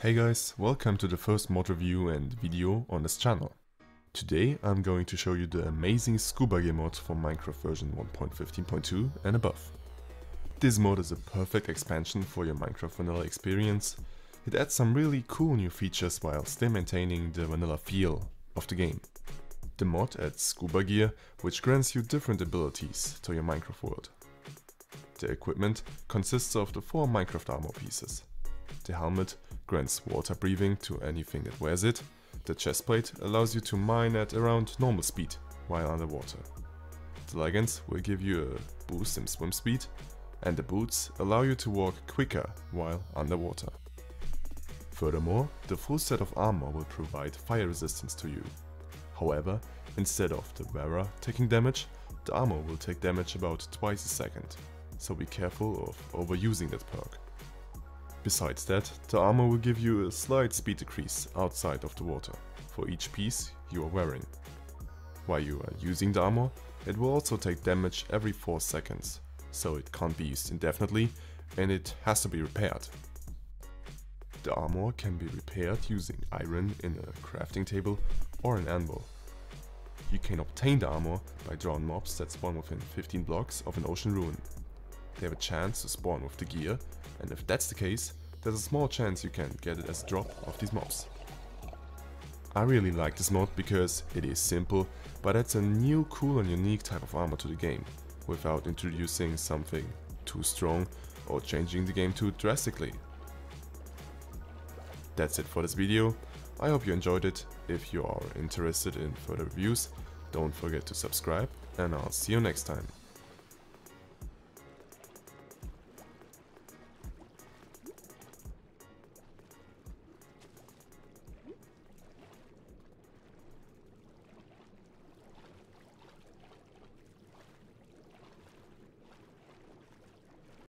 Hey guys, welcome to the first mod review and video on this channel. Today I'm going to show you the amazing Scuba Gear mod for Minecraft version 1.15.2 and above. This mod is a perfect expansion for your Minecraft vanilla experience. It adds some really cool new features while still maintaining the vanilla feel of the game. The mod adds Scuba Gear, which grants you different abilities to your Minecraft world. The equipment consists of the four Minecraft armor pieces. The helmet grants water breathing to anything that wears it. The chestplate allows you to mine at around normal speed while underwater. The leggings will give you a boost in swim speed and the boots allow you to walk quicker while underwater. Furthermore, the full set of armor will provide fire resistance to you. However, instead of the wearer taking damage, the armor will take damage about twice a second, so be careful of overusing that perk. Besides that, the armor will give you a slight speed decrease outside of the water for each piece you are wearing. While you are using the armor, it will also take damage every 4 seconds, so it can't be used indefinitely and it has to be repaired. The armor can be repaired using iron in a crafting table or an anvil. You can obtain the armor by drowned mobs that spawn within 15 blocks of an ocean ruin. They have a chance to spawn with the gear and if that's the case, there's a small chance you can get it as a drop of these mobs. I really like this mod because it is simple, but adds a new cool and unique type of armor to the game, without introducing something too strong or changing the game too drastically. That's it for this video, I hope you enjoyed it, if you are interested in further reviews, don't forget to subscribe and I'll see you next time.